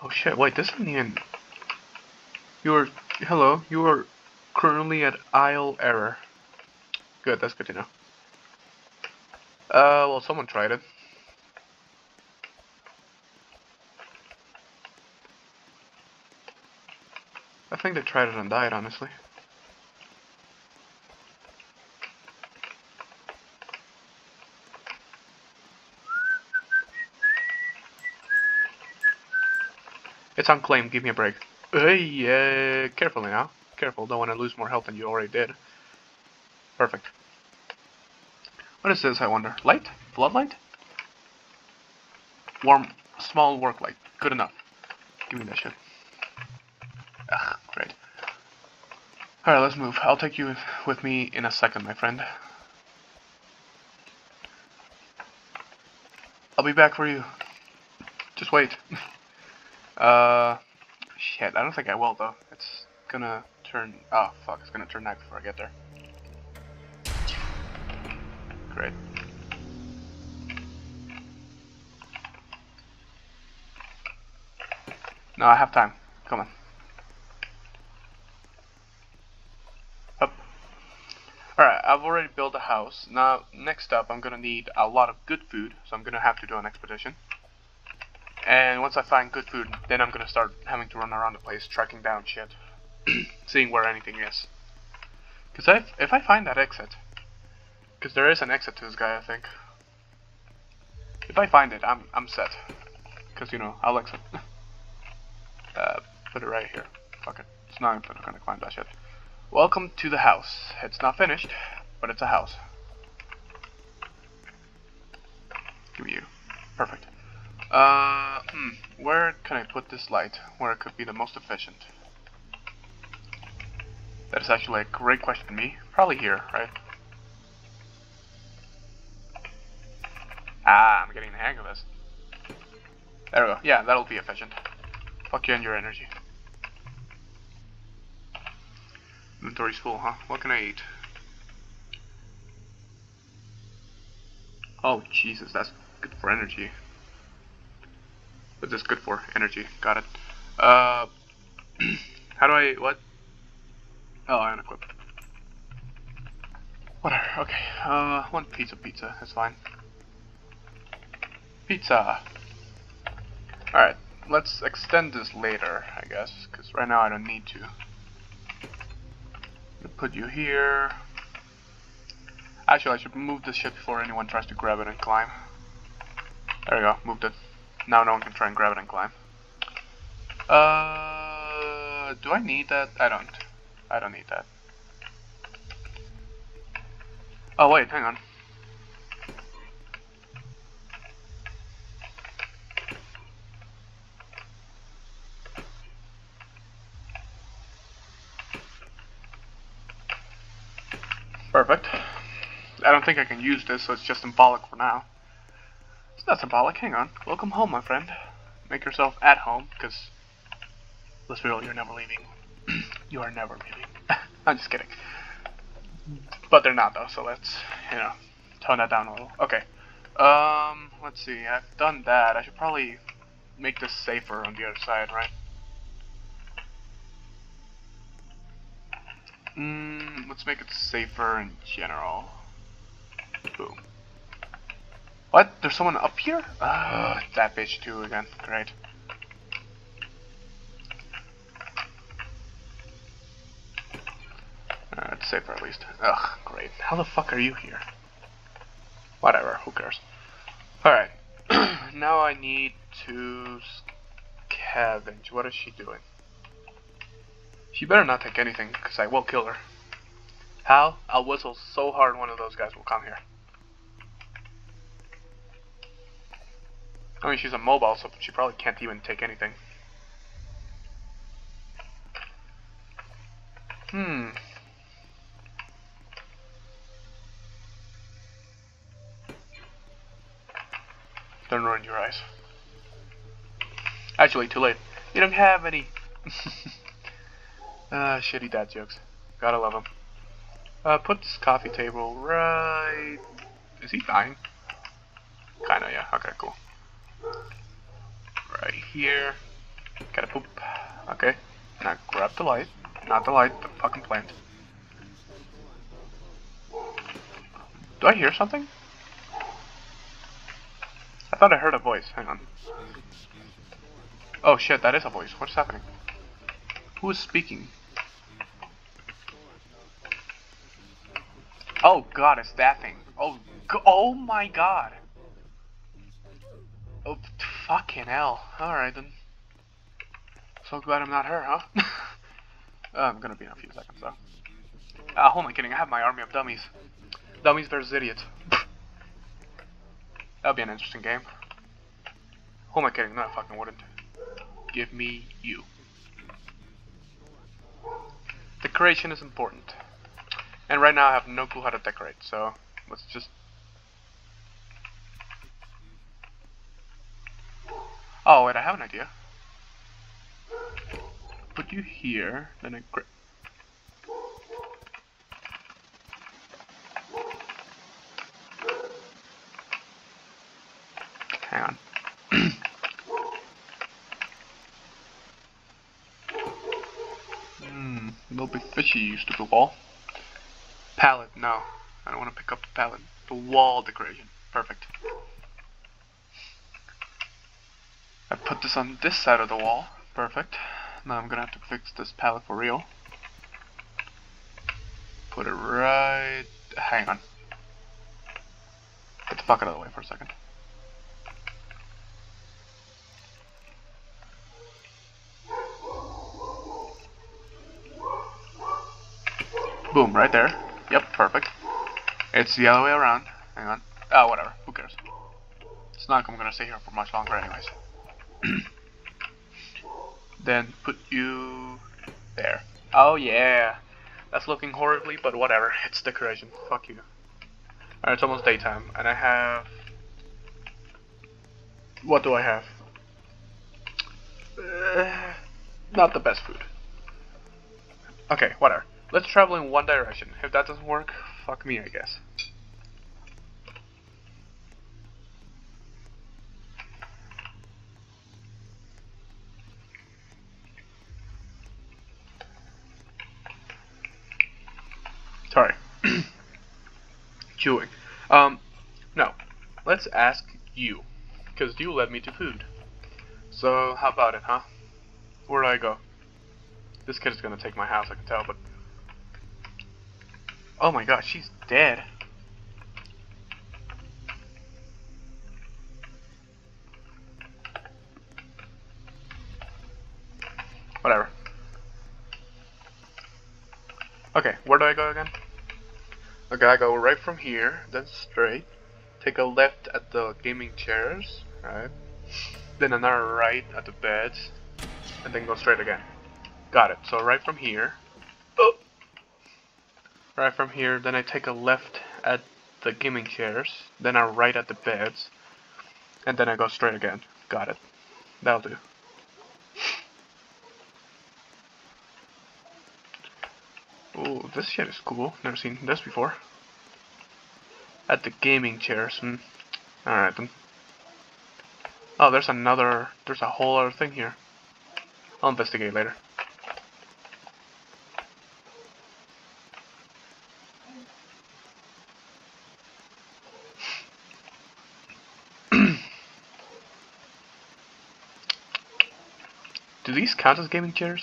Speaker 1: Oh shit, wait, this isn't even... You are... Hello, you are currently at aisle error. Good, that's good to know. Uh, well, someone tried it. I think they tried it and died, honestly. It's unclaimed, give me a break. Hey, uh, carefully now. Careful, don't want to lose more health than you already did. Perfect. What is this, I wonder? Light? Floodlight? Warm, small work light. Good enough. Give me that shit. Ugh, great. Alright, let's move. I'll take you with me in a second, my friend. I'll be back for you. Just wait. (laughs) uh, shit, I don't think I will, though. It's gonna turn... Oh, fuck, it's gonna turn night before I get there. Great. No, I have time. Come on. Up. Alright, I've already built a house. Now, next up, I'm gonna need a lot of good food, so I'm gonna have to do an expedition. And once I find good food, then I'm gonna start having to run around the place, tracking down shit. (clears throat) Seeing where anything is. Because if, I find that exit, because there is an exit to this guy, I think. If I find it, I'm, I'm set. Because, you know, I'll exit. (laughs) uh, put it right here. Fuck it. It's not even gonna climb that shit. Welcome to the house. It's not finished, but it's a house. Give me you. Perfect. Uh, hmm, where can I put this light? Where it could be the most efficient? That is actually a great question to me. Probably here, right? Ah, I'm getting the hang of this. There we go. Yeah, that'll be efficient. Fuck you and your energy. Inventory's full, huh? What can I eat? Oh, Jesus, that's good for energy. What's this good for? Energy. Got it. Uh, (clears throat) how do I, what? Oh, I unequip. Whatever, okay. Uh, one pizza pizza, that's fine. Pizza! Alright, let's extend this later, I guess, because right now I don't need to put you here. Actually, I should move this shit before anyone tries to grab it and climb. There we go, moved it. Now no one can try and grab it and climb. Uh, do I need that? I don't. I don't need that. Oh wait, hang on. Perfect. I don't think I can use this, so it's just symbolic for now. It's not symbolic, hang on. Welcome home, my friend. Make yourself at home, because, let's be real, you're never leaving. (clears throat) you are never leaving. (laughs) I'm just kidding. But they're not, though, so let's, you know, tone that down a little. Okay. Um, let's see, I've done that. I should probably make this safer on the other side, right? Mm, let's make it safer in general. Boom. What? There's someone up here? Ugh, that bitch too again. Great. Uh, it's safer at least. Ugh, great. How the fuck are you here? Whatever, who cares? Alright. (clears throat) now I need to scavenge. What is she doing? She better not take anything, because I will kill her. How? I'll whistle so hard one of those guys will come here. I mean, she's a mobile, so she probably can't even take anything. Hmm. Don't ruin your eyes. Actually, too late. You don't have any. (laughs) Ah, shitty dad jokes. Gotta love them. Uh, put this coffee table right... Is he dying? Kinda, yeah. Okay, cool. Right here. Gotta poop. Okay. Now grab the light. Not the light, the fucking plant. Do I hear something? I thought I heard a voice. Hang on. Oh shit, that is a voice. What's happening? Who is speaking? Oh god, it's that thing. Oh, oh my god. Oh, fucking hell. Alright then. So glad I'm not her, huh? (laughs) uh, I'm gonna be in a few seconds though. Uh, who am I kidding? I have my army of dummies. Dummies versus idiots. (laughs) That'll be an interesting game. Who am I kidding? No, I fucking wouldn't. Give me you. Decoration is important. And right now I have no clue how to decorate, so let's just... Oh, wait, I have an idea. Put you here, then I... Grip. Hang on. (clears throat) hmm, little bit fishy, stupid wall. Pallet, no. I don't want to pick up the pallet. The wall decoration. Perfect. I put this on this side of the wall. Perfect. Now I'm gonna have to fix this pallet for real. Put it right... Hang on. Get the fuck out of the way for a second. Boom, right there. Yep, perfect. It's the other way around. Hang on. Oh, whatever. Who cares? It's not like I'm gonna stay here for much longer anyways. (clears throat) then put you there. Oh yeah. That's looking horribly, but whatever. (laughs) It's decoration. Fuck you. Alright, it's almost daytime, and I have... What do I have? Uh, not the best food. Okay, whatever. Let's travel in one direction. If that doesn't work, fuck me, I guess. Sorry. Chewing. Um, no. Let's ask you. Because you led me to food. So, how about it, huh? Where do I go? This kid is gonna take my house, I can tell, but... Oh my god, she's dead. Whatever. Okay, where do I go again? Okay, I go right from here, then straight. Take a left at the gaming chairs, right? Then another right at the beds, and then go straight again. Got it. So right from here. Oh! Right from here, then I take a left at the gaming chairs, then a right at the beds, and then I go straight again. Got it. That'll do. Oh, this shit is cool. Never seen this before. At the gaming chairs. Hmm. Alright then. Oh, there's another... There's a whole other thing here. I'll investigate later. (clears throat) Do these count as gaming chairs?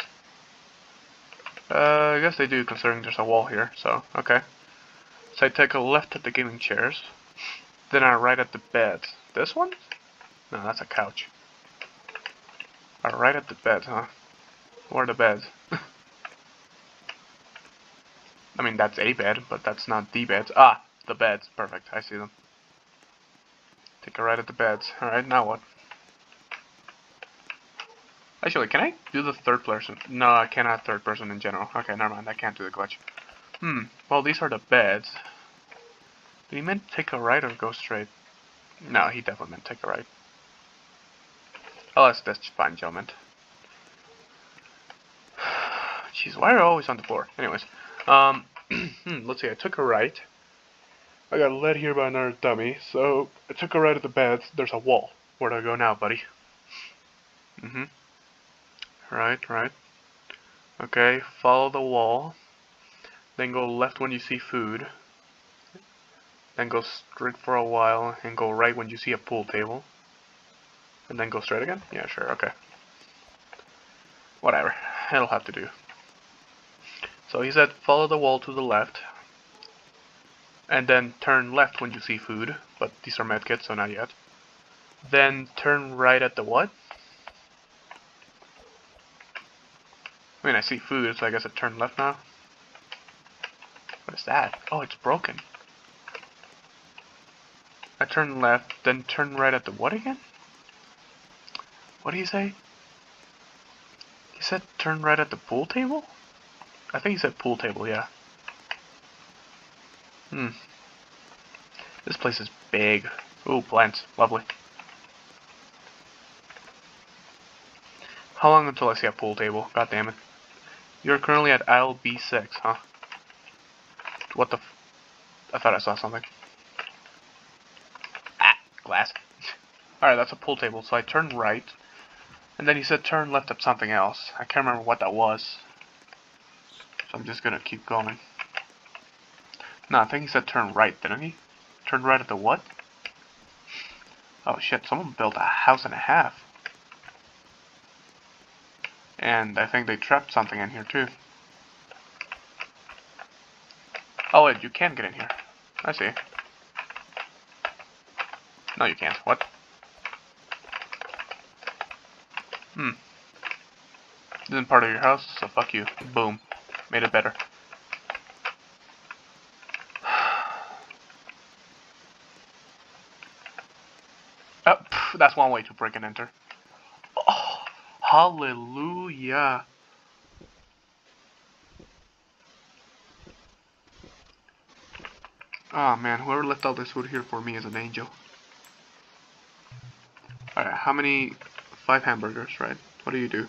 Speaker 1: Uh, I guess they do, considering there's a wall here, so, okay. So I take a left at the gaming chairs, then I right at the bed. This one? No, that's a couch. I right at the bed, huh? Where the beds? (laughs) I mean, that's a bed, but that's not the beds. Ah, the beds. Perfect, I see them. Take a right at the beds. Alright, now what? Actually, can I do the third person? No, I cannot third person in general. Okay, never mind. I can't do the glitch. Hmm. Well, these are the beds. Did he meant take a right or go straight? No, he definitely meant take a right. Oh, that's, fine, gentlemen. (sighs) Jeez, why are you always on the floor? Anyways, um, (clears throat) hmm, let's see. I took a right. I got led here by another dummy, so I took a right at the beds. There's a wall. Where do I go now, buddy? Mm-hmm. Right, right. Okay, follow the wall. Then go left when you see food. Then go straight for a while and go right when you see a pool table. And then go straight again? Yeah, sure, okay. Whatever. It'll have to do. So he said follow the wall to the left. And then turn left when you see food. But these are medkits, so not yet. Then turn right at the what? I mean, I see food, so I guess I turn left now. What is that? Oh, it's broken. I turn left, then turn right at the what again? What do you say? He said turn right at the pool table? I think he said pool table, yeah. Hmm. This place is big. Ooh, plants. Lovely. How long until I see a pool table? God damn it. You're currently at aisle B6, huh? What the I thought I saw something. Ah, glass. (laughs) Alright, that's a pool table, so I turned right. And then he said turn left at something else. I can't remember what that was. So I'm just gonna keep going. No, I think he said turn right, didn't he? Turn right at the what? Oh shit, someone built a house and a half. And I think they trapped something in here too. Oh wait, you can get in here. I see. No, you can't. What? Hmm. Isn't part of your house, so fuck you. Boom. Made it better. (sighs) Oh, pff, that's one way to break and enter. Hallelujah. Oh man, whoever left all this wood here for me is an angel. Alright, how many? Five hamburgers, right? What do you do?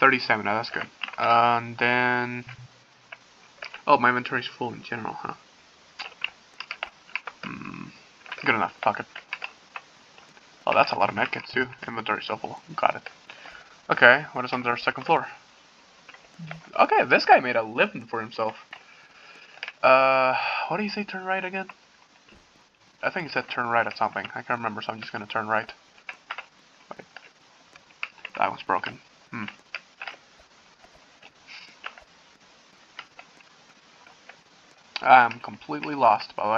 Speaker 1: 37, oh, that's good. And then... Oh, my inventory's full in general, huh? Hmm, good enough, fuck it. Oh, that's a lot of medkits too. Inventory so full. Got it. Okay, what is on our second floor? Okay, this guy made a living for himself. Uh, what do you say turn right again? I think he said turn right at something. I can't remember, so I'm just gonna turn right. Wait. That one's broken. Hmm. I'm completely lost, by the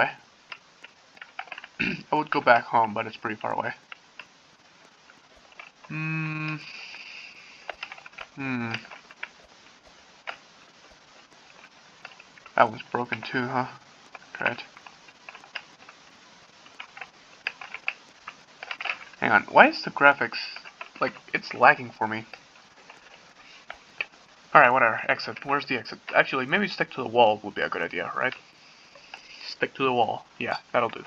Speaker 1: way. (clears throat) I would go back home, but it's pretty far away. Hmm. Hmm. That one's broken too, huh? Great. Hang on, why is the graphics, like, it's lagging for me? Alright, whatever, exit. Where's the exit? Actually, maybe stick to the wall would be a good idea, right? Stick to the wall. Yeah, that'll do.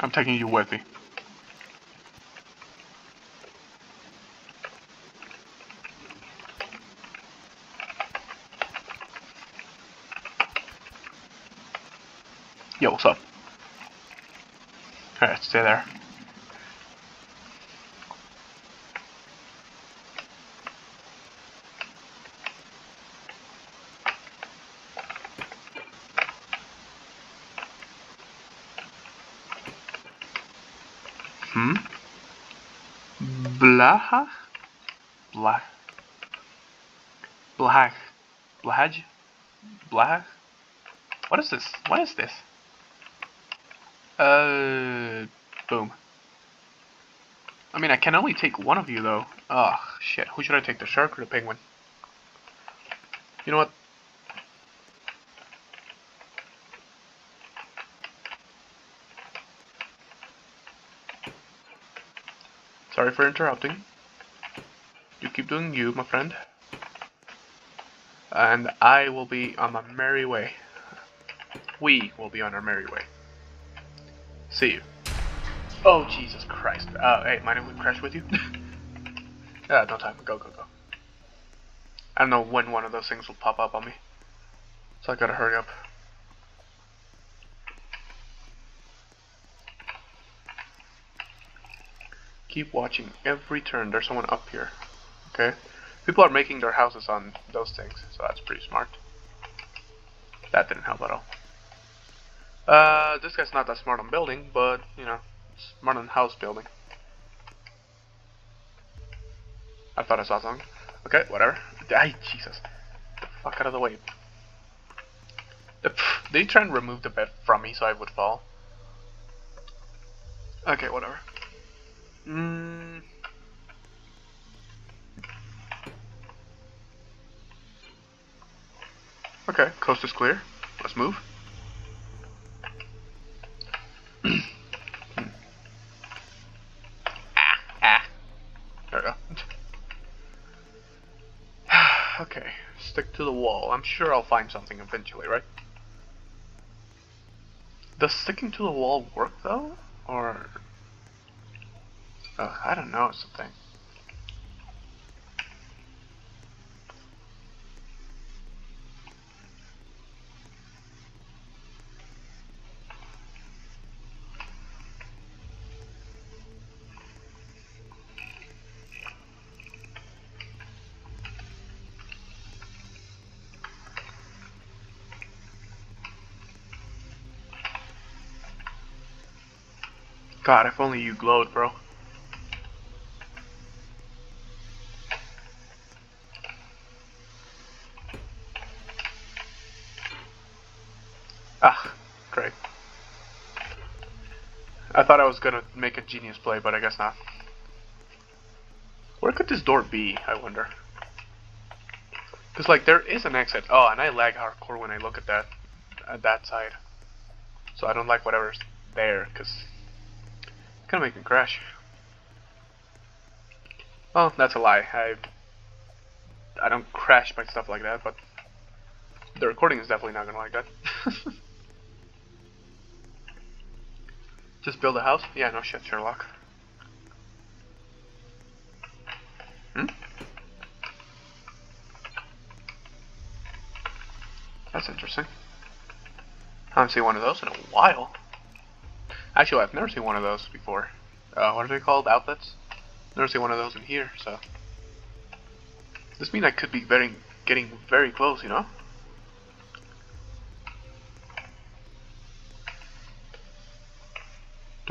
Speaker 1: I'm taking you with me. Yo, what's up? Alright, stay there. Hmm? Blaha? Blah. Blah. Blahaj? Blah? What is this? What is this? Uh, boom. I mean, I can only take one of you, though. Oh, shit. Who should I take, the shark or the penguin? You know what? For interrupting. You keep doing you, my friend. And I will be on my merry way. We will be on our merry way. See you. Oh, Jesus Christ. Uh, hey, mind if we crash with you? yeah, no time. Go, go, go. I don't know when one of those things will pop up on me. So I gotta hurry up. Keep watching every turn. There's someone up here. Okay? People are making their houses on those things, so that's pretty smart. That didn't help at all. Uh, this guy's not that smart on building, but, you know, smart on house building. I thought I saw something. Okay, whatever. Ay, Jesus. The fuck out of the way. The, pff, did he try and remove the bed from me so I would fall? Okay, whatever. Mm. Okay, coast is clear. Let's move. ah, ah. There we go. (sighs) okay, stick to the wall. I'm sure I'll find something eventually, right? Does sticking to the wall work though? Or I don't know something. God, if only you glowed, bro. I thought I was gonna make a genius play, but I guess not. Where could this door be, I wonder? Because, like, there is an exit. Oh, and I lag hardcore when I look at that, at that side. So I don't like whatever's there, because it's gonna make me crash. Oh, that's a lie. I I don't crash by stuff like that, but the recording is definitely not gonna like that. (laughs) Just build a house? Yeah, no shit, Sherlock. Hmm? That's interesting. I haven't seen one of those in a while. Actually, I've never seen one of those before. Uh, what are they called? Outlets? Never seen one of those in here, so... This means I could be very, getting very close, you know?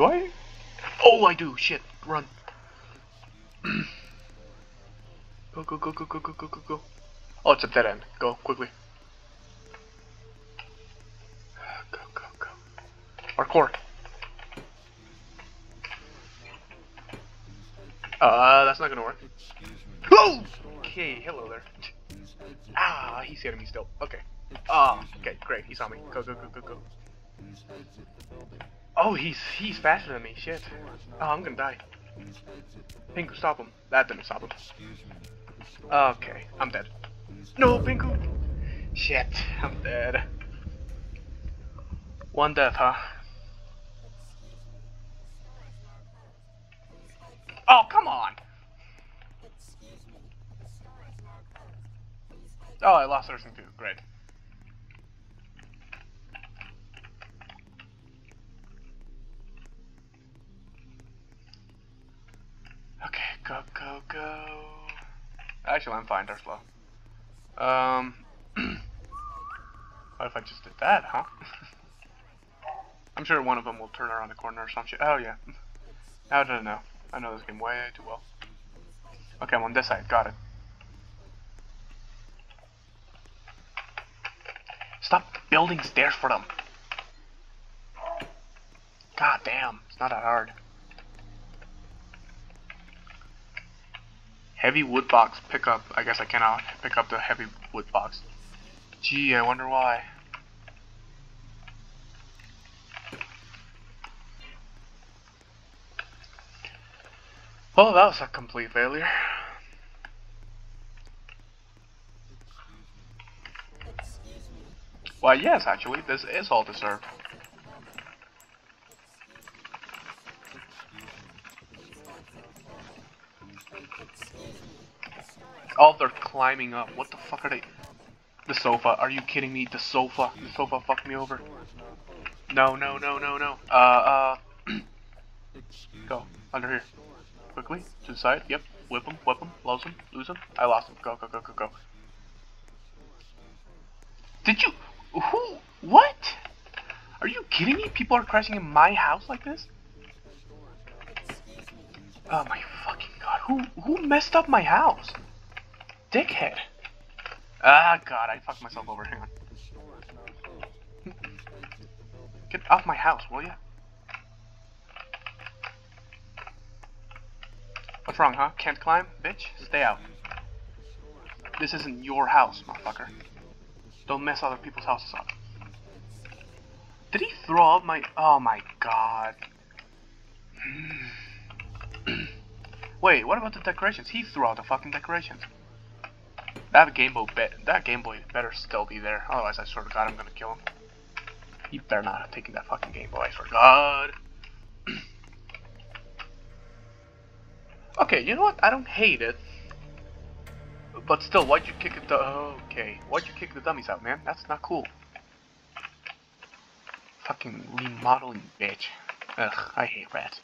Speaker 1: Do I? Oh, I do. Shit. Run. (clears throat) go, go, go, go, go, go, go, go, go. Oh, it's a dead end. Go, quickly. Go, go, go. Parkour. Uh, that's not gonna work. Oh! Okay, hello there. (laughs) Ah, he's hitting me still. Okay. Ah, okay, great. He saw me. Go, go, go, go, go. Oh, he's he's faster than me. Shit. Oh, I'm gonna die. Pinku, stop him. That didn't stop him. Okay, I'm dead. No, Pinku. Shit, I'm dead. One death, huh? Oh, come on! Oh, I lost everything too. Great. Okay, go, go, go. Actually, I'm fine. They're slow. Um, (clears throat) what if I just did that, huh? (laughs) I'm sure one of them will turn around the corner or something. Oh, yeah. Did I know? I know this game way too well. Okay, I'm on this side. Got it. Stop building stairs for them. God damn, it's not that hard. Heavy wood box pickup. I guess I cannot pick up the heavy wood box. Gee, I wonder why. Well, that was a complete failure. Why, yes, actually, this is all deserved. Oh, they're climbing up. What the fuck are they? The sofa. Are you kidding me? The sofa. The sofa fucked me over. No, no, no, no, no. Uh, uh. (clears throat) Go. Under here. Quickly. To the side. Yep. Whip him. Whip him. Lose him. Lose him. I lost him. Go, go, go, go, go. Did you... Who? What? Are you kidding me? People are crashing in my house like this? Oh my fucking god. Who, who messed up my house? Dickhead. Ah, god, I fucked myself over. Hang on. Get off my house, will ya? What's wrong, huh? Can't climb? Bitch, stay out. This isn't your house, motherfucker. Don't mess other people's houses up. Did he throw up my... Oh my god. (clears throat) Wait, what about the decorations? He threw out the fucking decorations. That Game Boy, that Game Boy better still be there. Otherwise, I swear to God, I'm gonna kill him. He better not have taken that fucking Game Boy. I swear to God. (clears throat) okay, you know what? I don't hate it. But still, why'd you kick it? Okay, why'd you kick the dummies out, man? That's not cool. Fucking remodeling bitch. Ugh, I hate rats.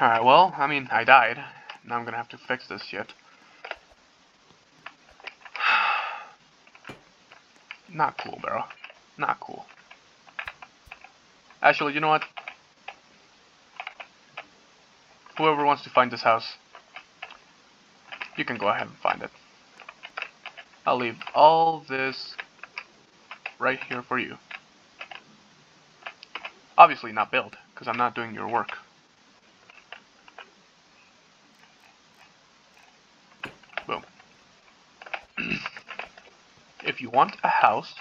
Speaker 1: Alright, well, I mean, I died. Now I'm gonna have to fix this shit. Not cool, bro. Not cool. Actually, you know what? whoever wants to find this house, you can go ahead and find it. I'll leave all this right here for you. Obviously not build, because I'm not doing your work. If you want a house,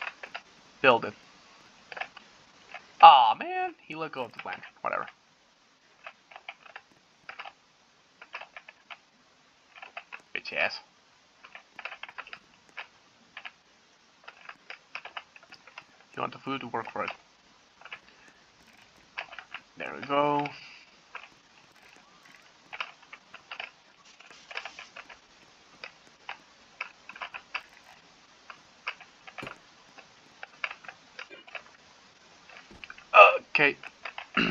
Speaker 1: build it. Aw, man, he let go of the plan. Whatever. Bitch ass. You want the food to work for it. There we go. Okay. (clears throat)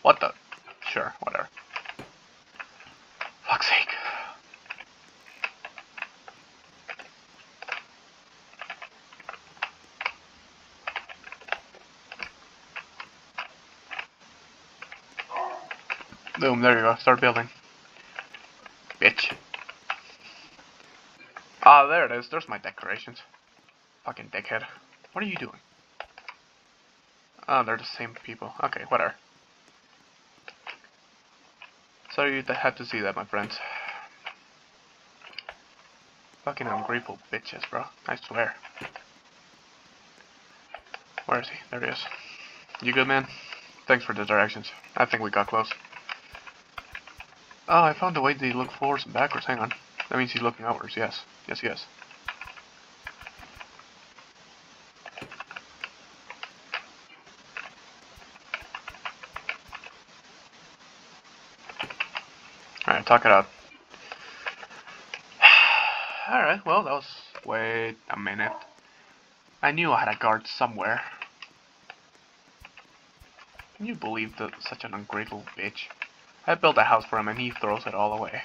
Speaker 1: what the? Sure, whatever. Fuck's sake. Boom, there you go. Start building. Bitch. Ah, there it is. There's my decorations. Fucking dickhead. What are you doing? Oh, they're the same people. Okay, whatever. Sorry you had to see that, my friends. Fucking ungrateful bitches, bro. I swear. Where is he? There he is. You good, man? Thanks for the directions. I think we got close. Oh, I found a way to look forwards and backwards. Hang on. That means he's looking outwards. Yes. Yes, yes. Alright, talk it out. (sighs) Alright, well, that was... Wait a minute. I knew I had a guard somewhere. Can you believe that such an ungrateful bitch? I built a house for him and he throws it all away.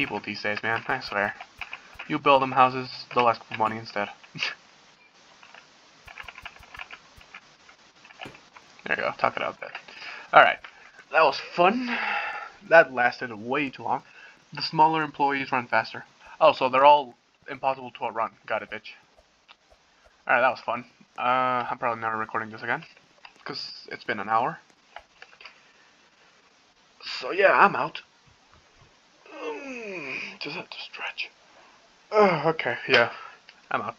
Speaker 1: People these days, man, I swear. You build them houses, they'll ask for money instead. (laughs) there you go, talk it out there. Alright, that was fun. That lasted way too long. The smaller employees run faster. Oh, so they're all impossible to outrun. Got it, bitch. Alright, that was fun. Uh, I'm probably never recording this again. Because it's been an hour. So yeah, I'm out. Just have to stretch. Uh, okay, yeah. I'm out.